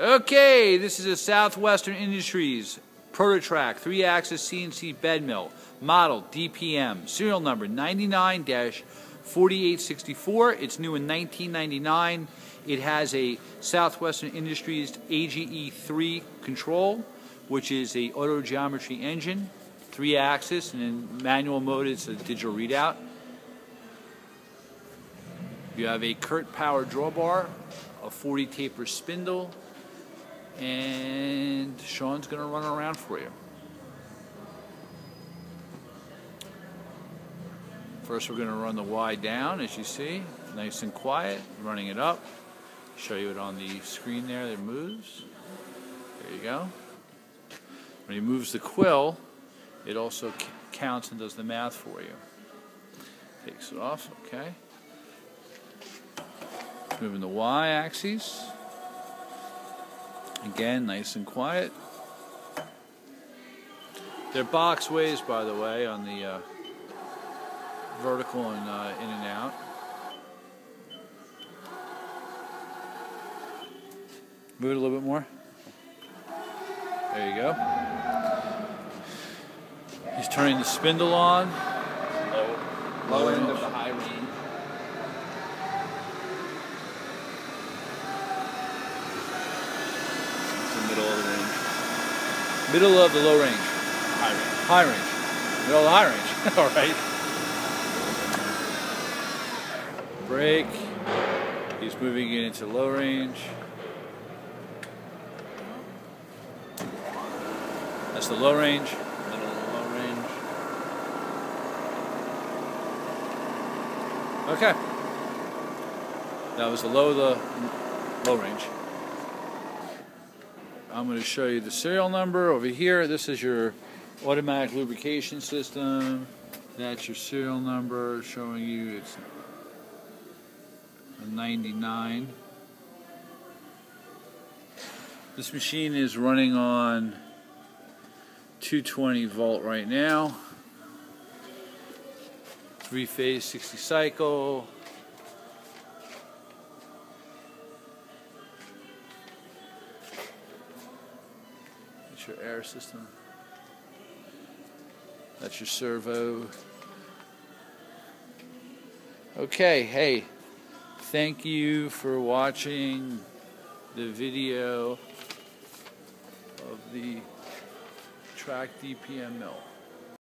Okay, this is a Southwestern Industries ProtoTRAK 3-axis CNC bed mill, model DPM, serial number 99-4864. It's new in 1999. It has a Southwestern Industries AGE3 control, which is a auto geometry engine, 3-axis, and in manual mode it's a digital readout. You have a Kurt power drawbar, a 40 taper spindle, and Sean's going to run around for you. First we're going to run the Y down as you see, nice and quiet, running it up. Show you it on the screen there that moves. There you go. When he moves the quill, it also counts and does the math for you. Takes it off, okay. Moving the Y axis. Again, nice and quiet. They're box ways, by the way, on the uh, vertical and uh, in and out. Move it a little bit more. There you go. He's turning the spindle on. Low, low end of the high range. Middle of the range. Middle of the low range. High range. High range. Middle of the high range. All right. Break. He's moving it into low range. That's the low range. Middle of the low range. Okay. That was the low, the low range. I'm going to show you the serial number over here. This is your automatic lubrication system. That's your serial number showing you it's a 99. This machine is running on 220 volt right now. Three phase 60 cycle. That's your air system. That's your servo. Okay, hey, thank you for watching the video of the TRAK DPM mill.